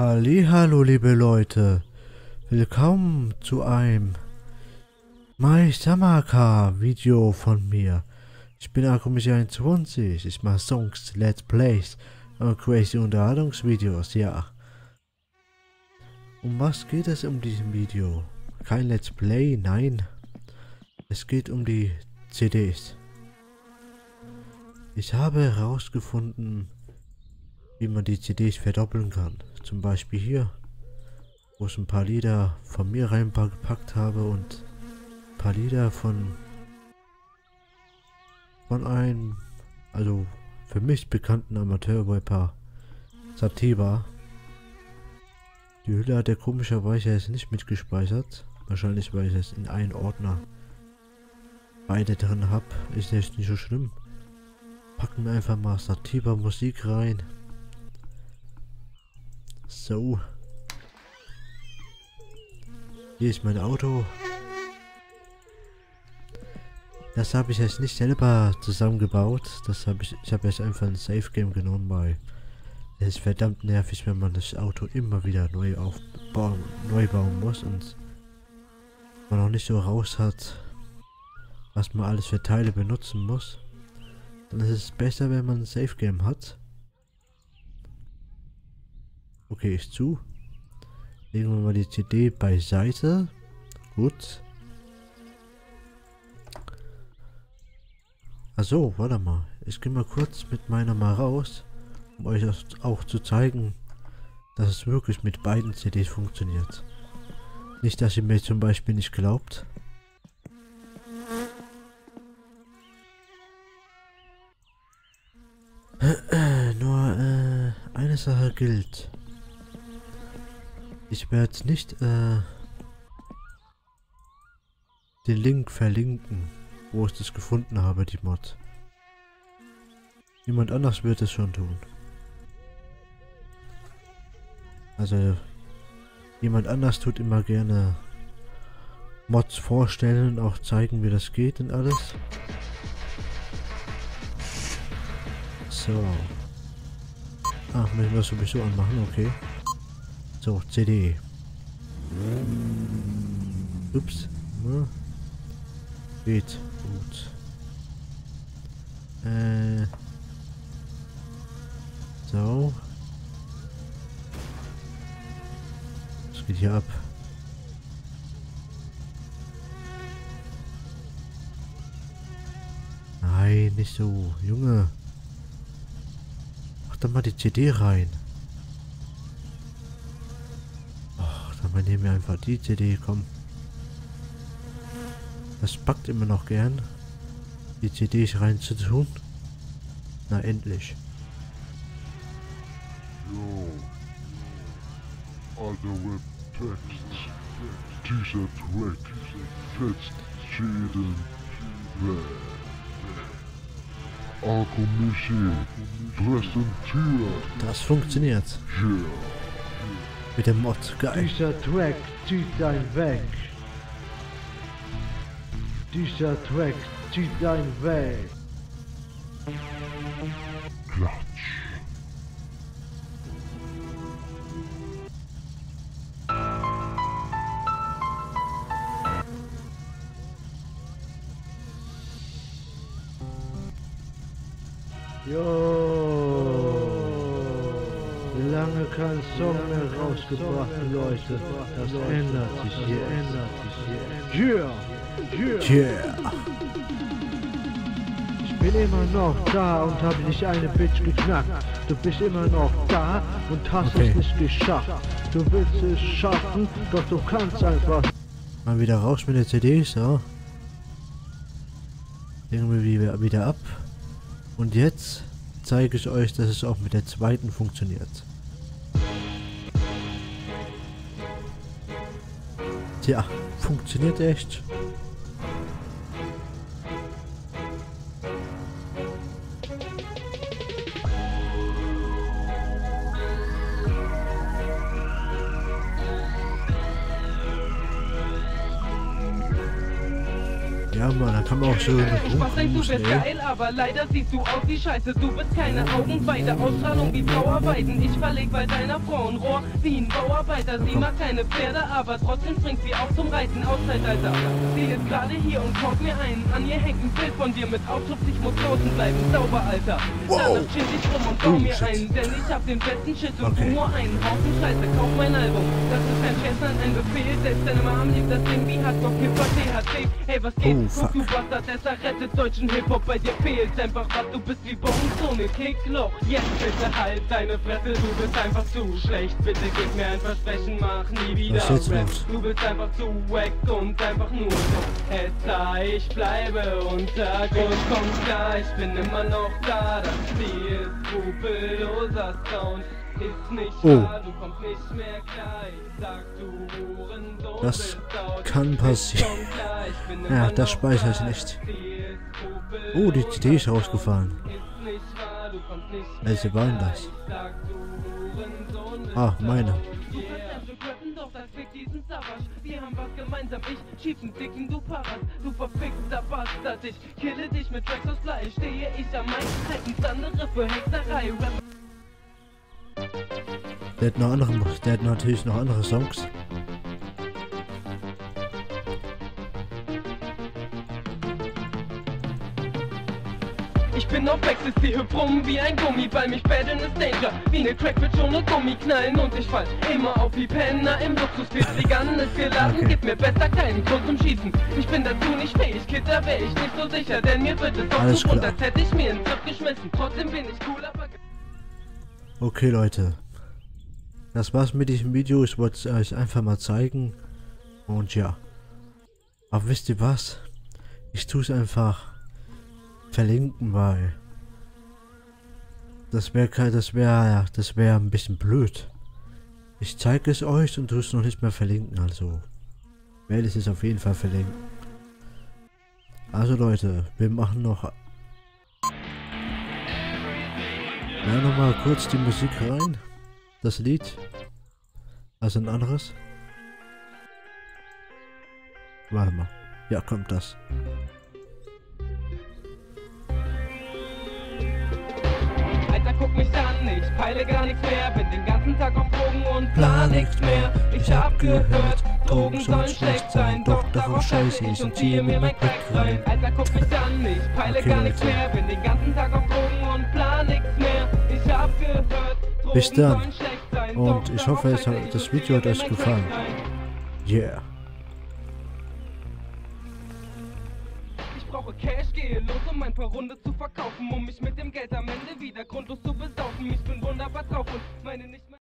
Hallo, liebe Leute. Willkommen zu einem My Samaka Video von mir. Ich bin Akumichi 21. Ich mache Songs, Let's Plays und crazy Unterhaltungsvideos, ja. Um was geht es um diesem Video? Kein Let's Play, nein. Es geht um die CDs. Ich habe herausgefunden, wie man die CDs verdoppeln kann. Zum Beispiel hier, wo ich ein paar Lieder von mir reingepackt habe und ein paar Lieder von von einem, also für mich bekannten Amateur-Rapper Sativa. Die Hülle hat er komischerweise jetzt nicht mitgespeichert. Wahrscheinlich, weil ich es in einen Ordner beide drin habe. Ist jetzt nicht so schlimm. Packen wir einfach mal Sativa Musik rein. So. Hier ist mein Auto. Das habe ich jetzt nicht selber zusammengebaut. Das habe ich. Ich habe jetzt einfach ein Safe Game genommen, weil es ist verdammt nervig, wenn man das Auto immer wieder neu aufbauen, neu bauen muss und man auch nicht so raus hat, was man alles für Teile benutzen muss. Dann ist es besser, wenn man ein Safe Game hat. Okay, ist zu. Legen wir mal die CD beiseite. Gut. Achso, warte mal. Ich gehe mal kurz mit meiner mal raus, um euch auch zu zeigen, dass es wirklich mit beiden CDs funktioniert. Nicht, dass ihr mir zum Beispiel nicht glaubt. Nur äh, eine Sache gilt. Ich werde nicht äh, den Link verlinken, wo ich das gefunden habe, die Mod. Jemand anders wird es schon tun. Also jemand anders tut immer gerne Mods vorstellen auch zeigen, wie das geht und alles. So. Ach, müssen wir sowieso anmachen, okay. So, CD. Ups. Ja. Geht. Gut. Äh. So. Was geht hier ab? Nein, nicht so. Junge. Mach doch mal die CD rein. Dann nehmen wir einfach die CD, komm. Das packt immer noch gern, die CDs rein zu tun. Na, endlich. Yo. Other web texts. Dieser Track. Fetzt jeden Weg. Präsentiert. Das funktioniert. Yeah. Mit dem Mod. Geil. Dieser Track zieht dein weg. Dieser Track zieht dein weg. Klatsch. Jo. Lange kein Song mehr rausgebracht, Leute. Das ändert sich hier, ändert sich hier. Yeah. Yeah. Yeah. Ich bin immer noch da und habe nicht eine Bitch geknackt. Du bist immer noch da und hast Okay. es nicht geschafft. Du willst es schaffen, doch du kannst einfach Mal wieder raus mit der CD, so. Legen wir wieder, wieder ab. Und jetzt zeige ich euch, dass es auch mit der zweiten funktioniert. Tja, funktioniert echt. Ja, Mann, da kann man auch denkst du, rumcruisen, wärst ey. geil, aber leider siehst du aus wie Scheiße. Du bist keine Augenweide, Ausstrahlung wie Bauarbeiten. Ich verleg bei deiner Frau ein Rohr wie ein Bauarbeiter. Sie mag keine Pferde, aber trotzdem springt sie auch zum Reiten aus, Zeitalter. Sie ist gerade hier und kaut mir ein. An ihr hängt ein Bild von dir mit Aufdruck, ich muss draußen bleiben. Sauber, Alter. Danach chill ich rum und bau Oh, mir shit. ein. Denn ich hab den besten Shit und Okay. du nur einen Haufen Scheiße. Kauf mein Album. Das ist kein Scherz, ein Befehl. Selbst deine Mom liebt das Ding wie Hardcore Hip-Hop THC. Hey, was geht? Oh, fuck. du Bastard, deshalb rettet deutschen Hip-Hop. Bei dir fehlt einfach was. Du bist wie Bones, so ne Kickloch. Jetzt bitte halt deine Fresse. Du bist einfach zu schlecht. Bitte gib mir ein Versprechen, mach nie wieder Rap. Du bist einfach zu wack und einfach nur so Hetzer. Ich bleibe unter Grund, komm klar, ich bin immer noch da. Das Ziel skrupelloser Sound. Ist nicht Oh. wahr, du kommst nicht mehr klar. Ich sag, du Hurensohn Das kann passieren. Ja, das speichere ich da. nicht. Oh, die CD ist nicht Welche waren das? Ah, meine. Gemeinsam, ich schieb'n Dicken, du. Du verfickter Bastard, ich kille dich mit Tracks aus Fleisch. Stehe ich am Main, halten's andere für Hexerei. Der hat noch andere, der hat natürlich noch andere Songs. Bin auf Ecstasy, hüpf rum wie ein Gummiball, mich battlen ist Danger. Wie ne Crack wird schon ne Gummi knallen und ich fall immer auf wie Penner im Luxus. Die Gun ist geladen, Okay. gib mir besser keinen Grund zum Schießen. Ich bin dazu nicht fähig, Kid, da wär ich nicht so sicher, denn mir wird es auch zu bunt, als hätte ich mir einen Griff geschmissen. Trotzdem bin ich cool, aber... Okay, Leute. Das war's mit diesem Video. Ich wollte es euch einfach mal zeigen. Und ja. Aber wisst ihr was? Ich tue es einfach verlinken, weil das wäre das wäre das wäre ein bisschen blöd. Ich zeige es euch und tue es noch nicht mehr verlinken, also werde ich es auf jeden Fall verlinken. Also Leute, wir machen noch ja, nochmal kurz die Musik rein. Das Lied. Also ein anderes. Warte mal. Ja, kommt das. Guck mich an, ich peile gar nichts mehr. Bin den ganzen Tag auf Drogen und plan nichts mehr. Ich hab gehört, Drogen sollen schlecht sein. Doch darauf scheiße ich und ziehe mir mein Crack rein. Alter, guck mich an, ich peile Okay, gar nichts mehr. Bin den ganzen Tag auf Drogen und plan nichts mehr. Ich hab gehört, Drogen Bis dann. sollen schlecht sein. Und ich hoffe, es hat- das Video hat euch gefallen. Yeah. Cash, gehe los, um ein paar Runde zu verkaufen, um mich mit dem Geld am Ende wieder grundlos zu besaufen. Ich bin wunderbar drauf und meine nicht mehr.